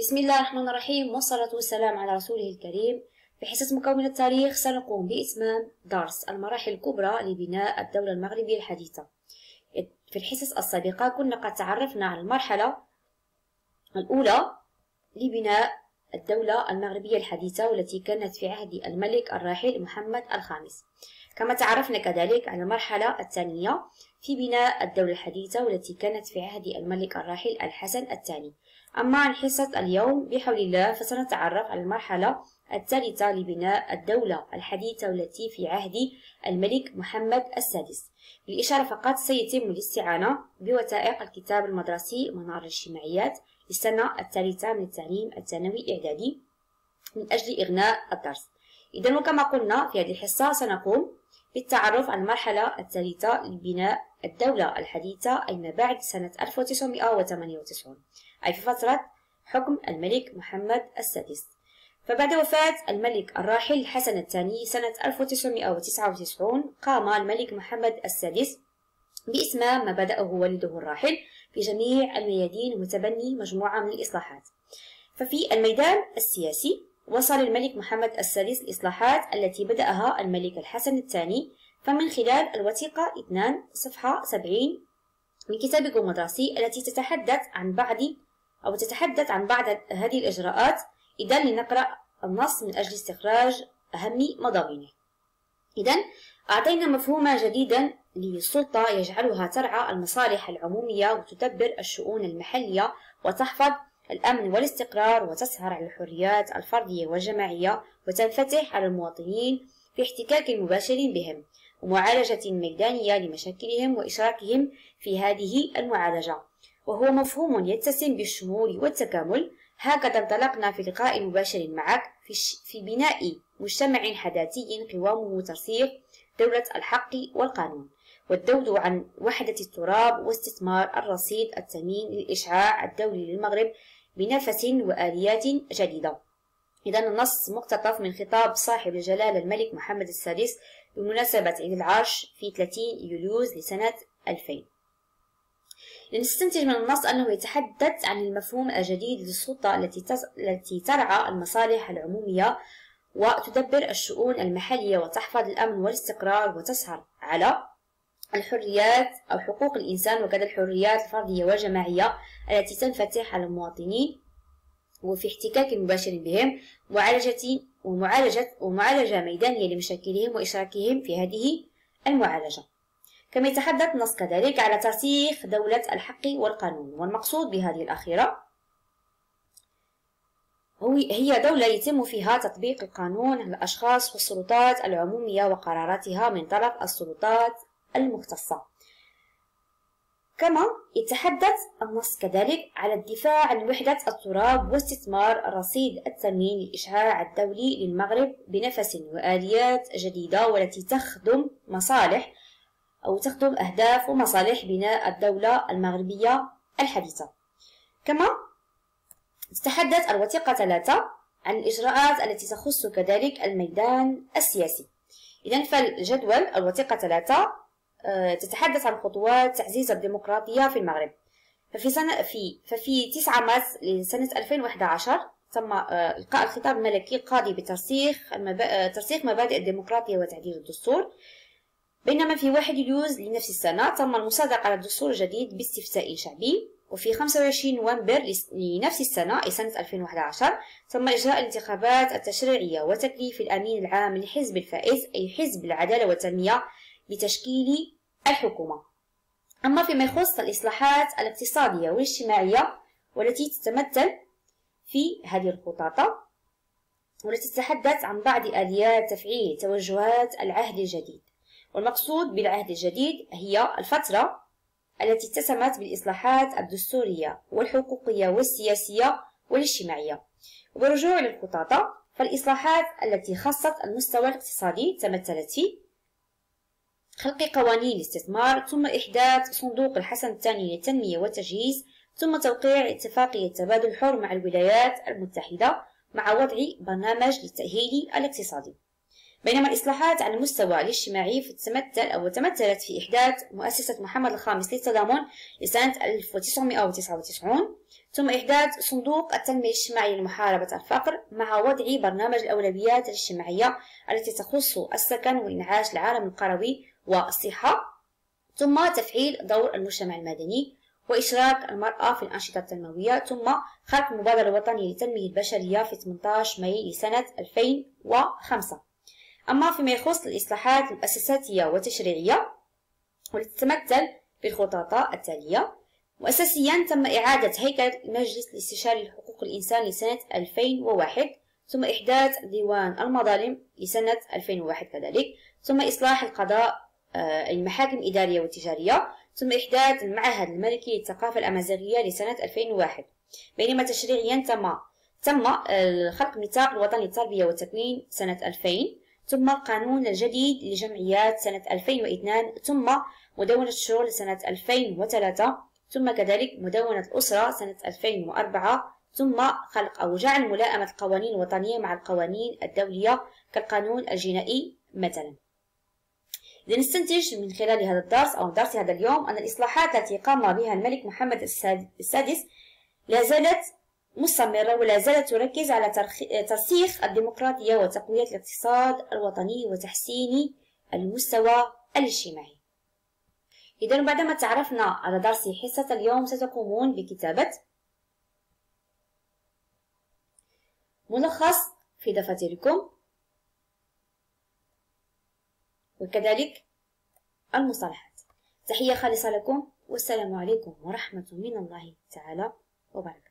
بسم الله الرحمن الرحيم والصلاة والسلام على رسوله الكريم. في حصة مكون التاريخ سنقوم بإتمام درس المراحل الكبرى لبناء الدولة المغربية الحديثة. في الحصص السابقة كنا قد تعرفنا على المرحلة الأولى لبناء الدولة المغربية الحديثة والتي كانت في عهد الملك الراحل محمد الخامس. كما تعرفنا كذلك على المرحلة الثانية في بناء الدولة الحديثة والتي كانت في عهد الملك الراحل الحسن الثاني. أما عن حصة اليوم بحول الله فسنتعرف على المرحلة الثالثة لبناء الدولة الحديثة والتي في عهد الملك محمد السادس. بالإشارة فقط سيتم الاستعانة بوثائق الكتاب المدرسي منار الاجتماعيات للسنة الثالثة من التعليم الثانوي الإعدادي من أجل إغناء الدرس. إذا وكما قلنا في هذه الحصة سنقوم بالتعرف على المرحلة الثالثة لبناء الدولة الحديثة أي ما بعد سنة 1998 أي في فترة حكم الملك محمد السادس. فبعد وفاة الملك الراحل حسن الثاني سنة 1999 قام الملك محمد السادس بإتمام ما بدأه والده الراحل في جميع الميادين وتبني مجموعة من الإصلاحات. ففي الميدان السياسي وصل الملك محمد السادس الإصلاحات التي بدأها الملك الحسن الثاني فمن خلال الوثيقة 2 صفحة 70 من كتابكم المدرسي التي تتحدث عن بعض أو تتحدث عن بعض هذه الإجراءات إذا لنقرأ النص من أجل استخراج أهم مضامينه. إذا أعطينا مفهوما جديدا للسلطة يجعلها ترعى المصالح العمومية وتدبر الشؤون المحلية وتحفظ الأمن والاستقرار وتسهر على الحريات الفردية والجماعية وتنفتح على المواطنين في احتكاك مباشر بهم ومعالجة ميدانية لمشاكلهم وإشراكهم في هذه المعالجة. وهو مفهوم يتسم بالشمول والتكامل. هكذا انطلقنا في لقاء مباشر معك في, في بناء مجتمع حداثي قوامه ترسيخ دولة الحق والقانون. والذود عن وحدة التراب واستثمار الرصيد الثمين للإشعاع الدولي للمغرب بنفس وآليات جديدة. إذا النص مقتطف من خطاب صاحب الجلالة الملك محمد السادس بمناسبة عيد العرش في 30 يوليوز لسنة 2000 لنستنتج من النص أنه يتحدث عن المفهوم الجديد للسلطة التي ترعى المصالح العمومية وتدبر الشؤون المحلية وتحفظ الأمن والاستقرار وتسهر على الحريات أو حقوق الإنسان وكذا الحريات الفردية والجماعية التي تنفتح على المواطنين وفي احتكاك مباشر بهم معالجة ومعالجة ومعالجة ميدانية لمشاكلهم وإشراكهم في هذه المعالجة. كما يتحدث النص كذلك على ترسيخ دولة الحق والقانون والمقصود بهذه الأخيرة هي دولة يتم فيها تطبيق القانون على الأشخاص والسلطات العمومية وقراراتها من طرف السلطات المختصة. كما يتحدث النص كذلك على الدفاع عن وحدة التراب واستثمار الرصيد الثمين للإشعاع الدولي للمغرب بنفس وآليات جديدة والتي تخدم مصالح أو تخدم أهداف ومصالح بناء الدولة المغربية الحديثة. كما تتحدث الوثيقة ثلاثة عن الإجراءات التي تخص كذلك الميدان السياسي. إذا فالجدول الوثيقة ثلاثة تتحدث عن خطوات تعزيز الديمقراطية في المغرب. ففي سنة في ففي 9 مارس لسنة 2011 تم آه، إلقاء الخطاب الملكي القاضي بترسيخ آه، ترسيخ مبادئ الديمقراطية وتعديل الدستور. بينما في 1 يوليوز لنفس السنة تم المصادقة على الدستور الجديد باستفتاء شعبي. وفي 25 نوفمبر لنفس السنة أي سنة 2011 تم إجراء الانتخابات التشريعية وتكليف الأمين العام لحزب الفائز أي حزب العدالة والتنمية بتشكيل الحكومة. أما فيما يخص الإصلاحات الاقتصادية والاجتماعية والتي تتمثل في هذه الخطاطة والتي تتحدث عن بعض آليات تفعيل توجهات العهد الجديد. والمقصود بالعهد الجديد هي الفترة التي اتسمت بالإصلاحات الدستورية والحقوقية والسياسية والاجتماعية. وبرجوع للخطاطة فالإصلاحات التي خصت المستوى الاقتصادي تمثلت في خلق قوانين الاستثمار ثم إحداث صندوق الحسن الثاني للتنمية والتجهيز ثم توقيع اتفاقية تبادل حر مع الولايات المتحدة مع وضع برنامج للتأهيل الاقتصادي. بينما الإصلاحات على المستوى الاجتماعي تتمثل أو تمثلت في إحداث مؤسسة محمد الخامس للتضامن لسنة 1999 ثم إحداث صندوق التنمية الاجتماعية لمحاربة الفقر مع وضع برنامج الأولويات الاجتماعية التي تخص السكن وإنعاش العالم القروي والصحة ثم تفعيل دور المجتمع المدني وإشراك المرأة في الأنشطة التنموية ثم خلق المبادرة الوطنية للتنمية البشرية في 18 ماي لسنة 2005 أما فيما يخص الإصلاحات المؤسساتية والتشريعية والتي تتمثل بالخطط التالية مؤسسيا تم إعادة هيكلة المجلس الاستشاري لحقوق الإنسان لسنة 2001 ثم إحداث ديوان المظالم لسنة 2001 كذلك ثم إصلاح القضاء آه، المحاكم الإدارية والتجارية ثم إحداث المعهد الملكي للثقافة الأمازيغية لسنة 2001 بينما تشريعيا تم تم آه، خلق ميثاق الوطني للتربية والتكوين سنة 2000 ثم القانون الجديد للجمعيات سنة 2002 ثم مدونة الشغل سنة 2003 ثم كذلك مدونة الأسرة سنة 2004 ثم خلق أو جعل ملائمة القوانين الوطنية مع القوانين الدولية كالقانون الجنائي مثلا. لنستنتج من خلال هذا الدرس أو درس هذا اليوم أن الإصلاحات التي قام بها الملك محمد السادس لا زالت مستمرة ولا زالت تركز على ترسيخ الديمقراطية وتقوية الاقتصاد الوطني وتحسين المستوى الاجتماعي. إذا بعدما تعرفنا على درس حصة اليوم ستقومون بكتابة ملخص في دفاتركم وكذلك المصطلحات. تحية خالصة لكم والسلام عليكم ورحمة من الله تعالى وبركاته.